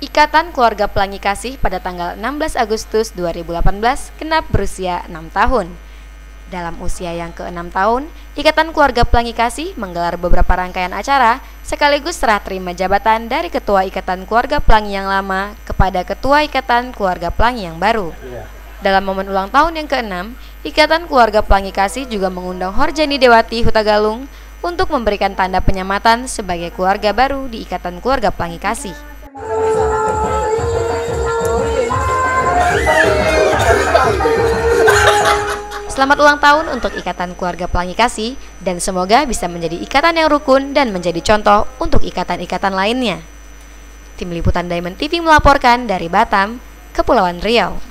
Ikatan Keluarga Pelangi Kasih pada tanggal 16 Agustus 2018 genap berusia 6 tahun. Dalam usia yang ke-6 tahun, Ikatan Keluarga Pelangi Kasih menggelar beberapa rangkaian acara sekaligus serah terima jabatan dari Ketua Ikatan Keluarga Pelangi yang lama kepada Ketua Ikatan Keluarga Pelangi yang baru. Dalam momen ulang tahun yang ke-6, Ikatan Keluarga Pelangi Kasih juga mengundang Horjani Dewati Hutagalung untuk memberikan tanda penyamatan sebagai keluarga baru di Ikatan Keluarga Pelangi Kasih. Selamat ulang tahun untuk Ikatan Keluarga Pelangi Kasih dan semoga bisa menjadi ikatan yang rukun dan menjadi contoh untuk ikatan-ikatan lainnya. Tim Liputan Diamond TV melaporkan dari Batam, Kepulauan Riau.